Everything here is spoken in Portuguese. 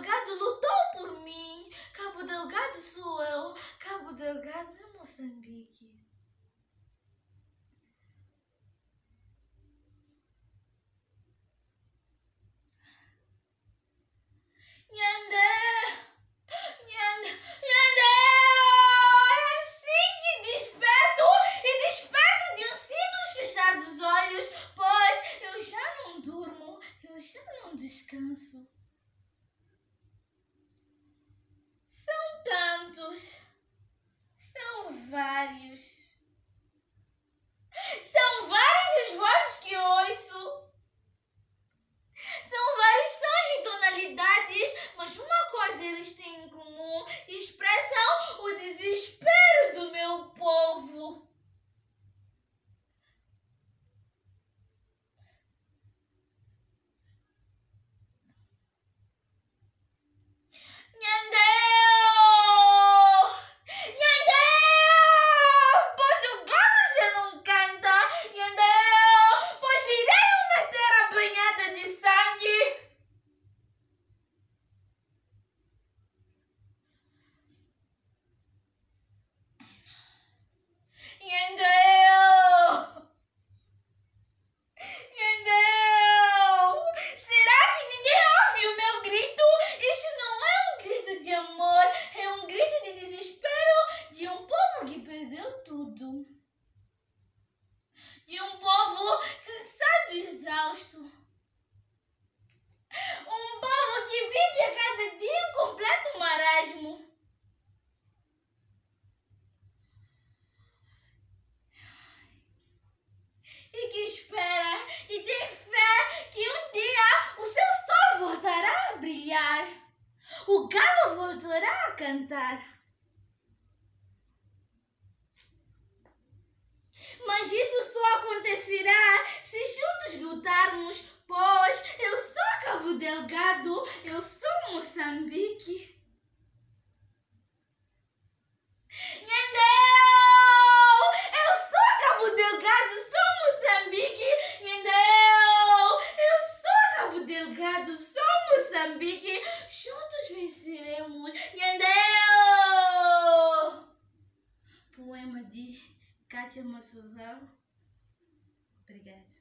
Delgado lutou por mim. Cabo Delgado sou eu. Cabo Delgado é Moçambique. eles têm com Mas isso só acontecerá se juntos lutarmos, pois eu sou Cabo Delgado Kátia Moçovão. Obrigada.